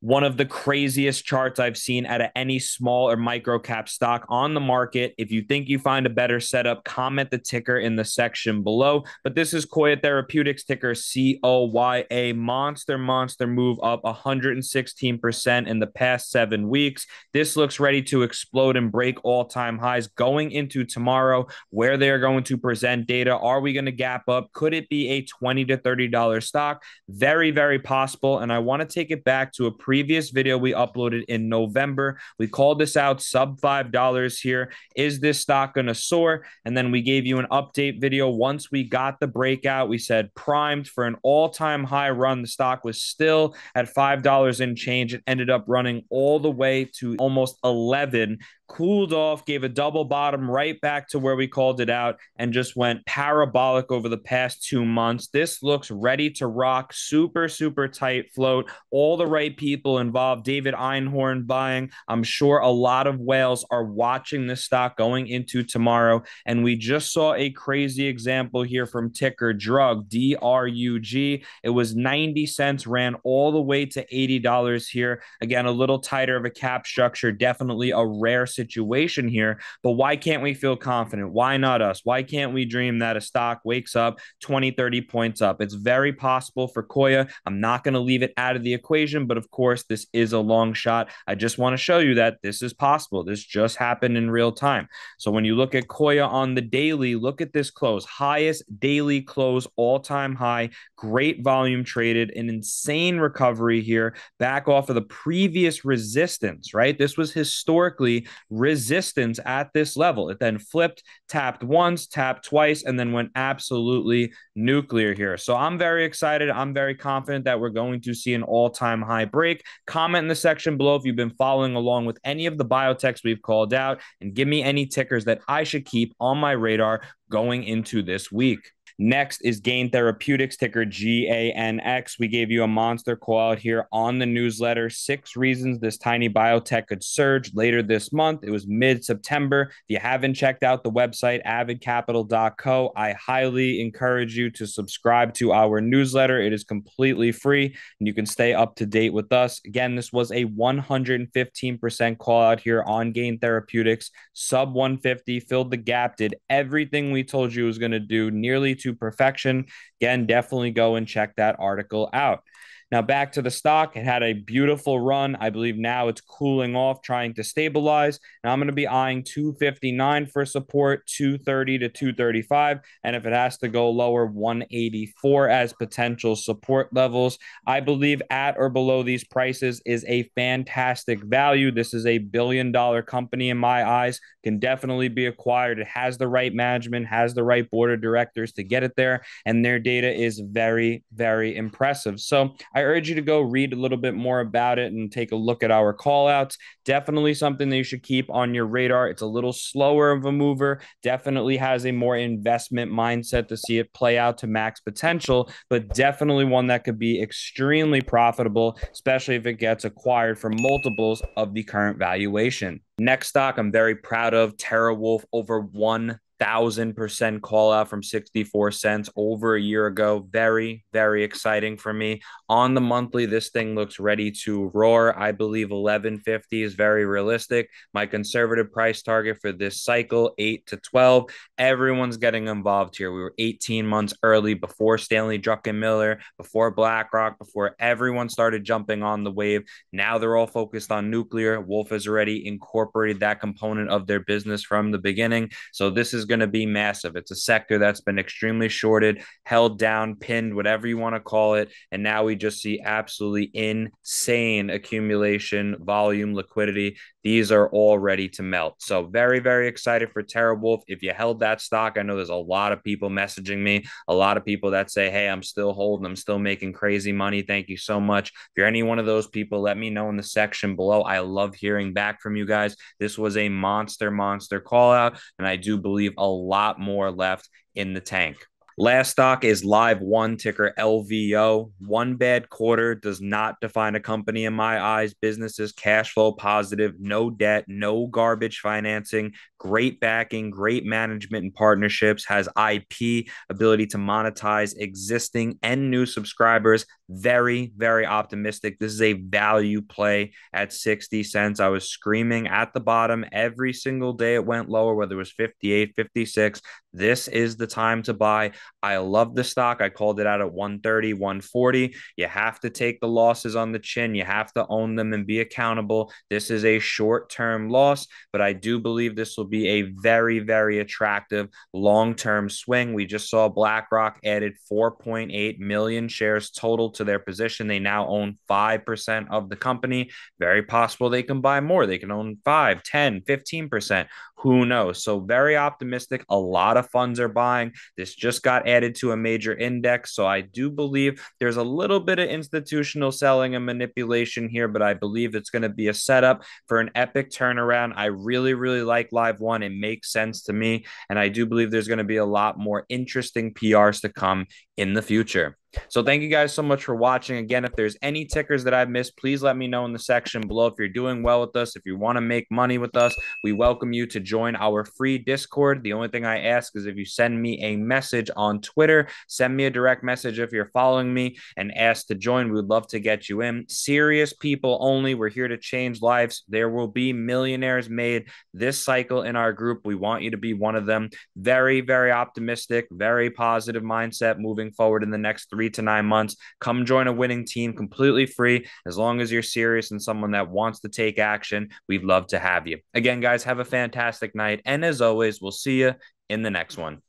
one of the craziest charts I've seen out of any small or micro cap stock on the market. If you think you find a better setup, comment the ticker in the section below. But this is Coya Therapeutics ticker C O Y A monster monster move up 116% in the past 7 weeks. This looks ready to explode and break all-time highs going into tomorrow where they are going to present data. Are we going to gap up? Could it be a 20 to 30 dollar stock? Very very possible and I want to take it back to a previous video we uploaded in November. We called this out sub $5 here. Is this stock going to soar? And then we gave you an update video. Once we got the breakout, we said primed for an all time high run. The stock was still at $5 in change. It ended up running all the way to almost 11 cooled off, gave a double bottom right back to where we called it out, and just went parabolic over the past two months. This looks ready to rock, super, super tight float. All the right people involved. David Einhorn buying. I'm sure a lot of whales are watching this stock going into tomorrow. And we just saw a crazy example here from ticker drug, D R U G. It was 90 cents, ran all the way to $80 here. Again, a little tighter of a cap structure, definitely a rare situation here. But why can't we feel confident? Why not us? Why can't we dream that a stock wakes up 20, 30 points up? It's very possible for Coya. I'm not going to leave it out of the equation, but of course, this is a long shot. I just want to show you that this is possible. This just happened in real time. So when you look at Coya on the daily, look at this close, highest daily close, all time high, great volume traded, an insane recovery here, back off of the previous resistance, right? This was historically resistance at this level. It then flipped, tapped once, tapped twice, and then went absolutely nuclear here. So I'm very excited. I'm very confident that we're going to see an all time high break. Comment in the section below if you've been following along with any of the biotechs we've called out and give me any tickers that I should keep on my radar going into this week. Next is Gain Therapeutics, ticker GANX. We gave you a monster call out here on the newsletter. Six reasons this tiny biotech could surge later this month. It was mid September. If you haven't checked out the website, avidcapital.co, I highly encourage you to subscribe to our newsletter. It is completely free and you can stay up to date with us. Again, this was a 115% call out here on Gain Therapeutics, sub 150, filled the gap, did everything we told you was going to do, nearly perfection. Again, definitely go and check that article out. Now back to the stock. It had a beautiful run. I believe now it's cooling off, trying to stabilize. Now I'm going to be eyeing 259 for support, 230 to 235. And if it has to go lower, 184 as potential support levels. I believe at or below these prices is a fantastic value. This is a billion dollar company in my eyes, can definitely be acquired. It has the right management, has the right board of directors to get it there. And their data is very, very impressive. So I urge you to go read a little bit more about it and take a look at our call outs. Definitely something that you should keep on your radar. It's a little slower of a mover, definitely has a more investment mindset to see it play out to max potential, but definitely one that could be extremely profitable, especially if it gets acquired for multiples of the current valuation. Next stock I'm very proud of TeraWulf over one thousand percent call out from 64 cents over a year ago. Very, very exciting for me. On the monthly, this thing looks ready to roar. I believe 1150 is very realistic. My conservative price target for this cycle, 8 to 12. Everyone's getting involved here. We were 18 months early before Stanley Druckenmiller, before BlackRock, before everyone started jumping on the wave. Now they're all focused on nuclear. Wulf has already incorporated that component of their business from the beginning. So this is going to be massive. It's a sector that's been extremely shorted, held down, pinned, whatever you want to call it. And now we just see absolutely insane accumulation, volume, liquidity. These are all ready to melt. So, very, very excited for TeraWulf. If you held that stock, I know there's a lot of people messaging me, a lot of people that say, Hey, I'm still holding, I'm still making crazy money. Thank you so much. If you're any one of those people, let me know in the section below. I love hearing back from you guys. This was a monster, monster call out. And I do believe a lot more left in the tank. Last stock is LiveOne, ticker LVO. One bad quarter does not define a company in my eyes. Businesses cash flow positive, no debt, no garbage financing, great backing, great management and partnerships, has IP, ability to monetize existing and new subscribers. Very, very optimistic. This is a value play at 60 cents. I was screaming at the bottom every single day it went lower, whether it was 58, 56. This is the time to buy. I love the stock. I called it out at 130, 140. You have to take the losses on the chin. You have to own them and be accountable. This is a short term loss, but I do believe this will be a very, very attractive long term swing. We just saw BlackRock added 4.8 million shares total to their position. They now own 5% of the company. Very possible they can buy more. They can own 5, 10, 15%. Who knows? So, very optimistic. A lot of funds are buying. This just got added to a major index. So, I do believe there's a little bit of institutional selling and manipulation here, but I believe it's going to be a setup for an epic turnaround. I really, really like LiveOne. It makes sense to me. And I do believe there's going to be a lot more interesting PRs to come in the future. So thank you guys so much for watching. Again, if there's any tickers that I've missed, please let me know in the section below. If you're doing well with us, if you want to make money with us, we welcome you to join our free Discord. The only thing I ask is if you send me a message on Twitter, send me a direct message if you're following me and ask to join. We would love to get you in. Serious people only. We're here to change lives. There will be millionaires made this cycle in our group. We want you to be one of them. Very, very optimistic, very positive mindset moving forward in the next three three to nine months. Come join a winning team completely free. As long as you're serious and someone that wants to take action, we'd love to have you. Again, guys, have a fantastic night. And as always, we'll see you in the next one.